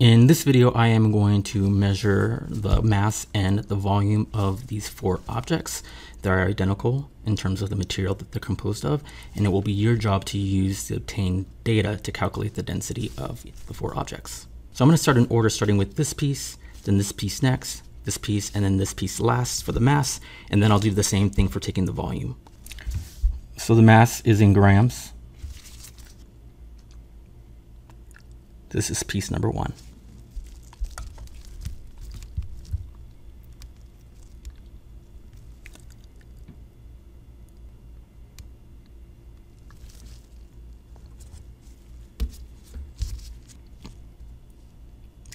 In this video, I am going to measure the mass and the volume of these four objects that are identical in terms of the material that they're composed of, and it will be your job to use the obtained data to calculate the density of the four objects. So I'm going to start in order starting with this piece, then this piece next, this piece, and then this piece last for the mass, and then I'll do the same thing for taking the volume. So the mass is in grams. This is piece number one.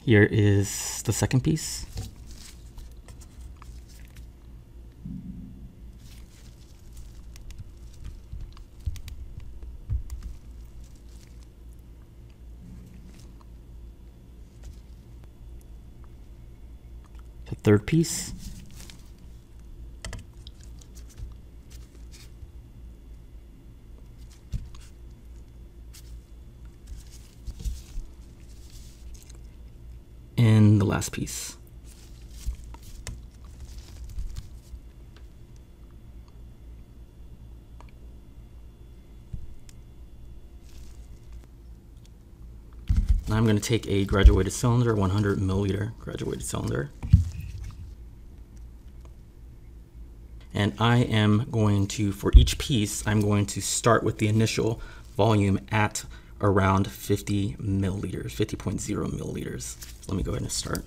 Here is the second piece. The third piece. And the last piece. Now I'm going to take a graduated cylinder, 100 milliliter graduated cylinder. And I am going to, for each piece, I'm going to start with the initial volume at around 50 milliliters, 50.0 milliliters. Let me go ahead and start.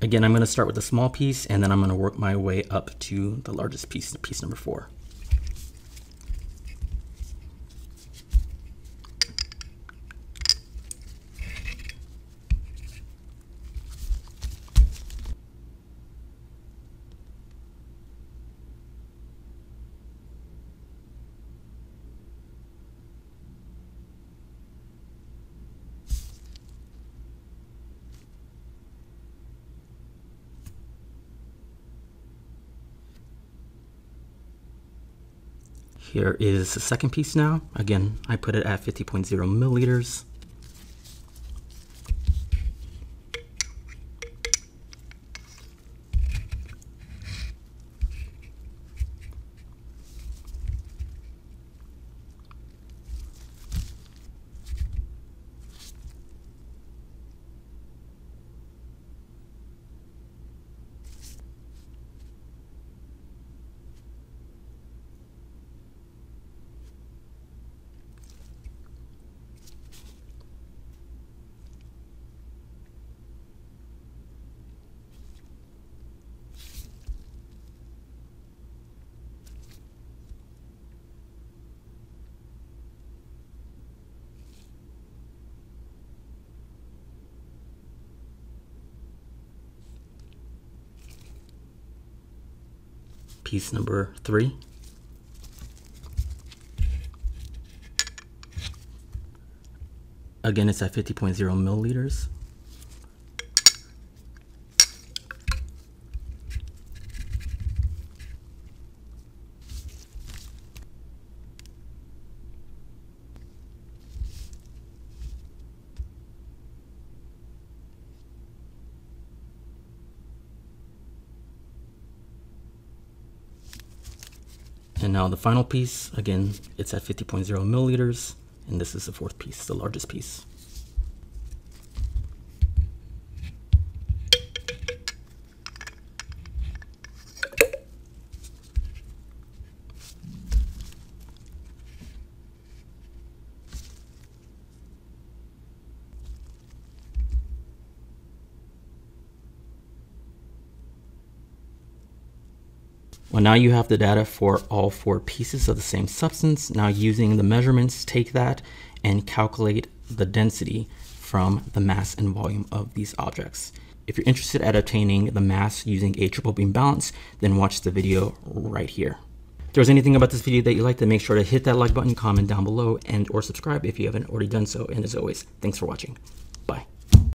Again, I'm going to start with a small piece and then I'm going to work my way up to the largest piece, piece number four. Here is the second piece now. Again, I put it at 50.0 milliliters. Piece number three. Again, it's at 50.0 milliliters. And now the final piece, again, it's at 50.0 milliliters, and this is the fourth piece, the largest piece. Well, now you have the data for all four pieces of the same substance. Now using the measurements, take that and calculate the density from the mass and volume of these objects. If you're interested at obtaining the mass using a triple beam balance, then watch the video right here. If there's anything about this video that you like, then make sure to hit that like button, comment down below, and or subscribe if you haven't already done so. And as always, thanks for watching. Bye.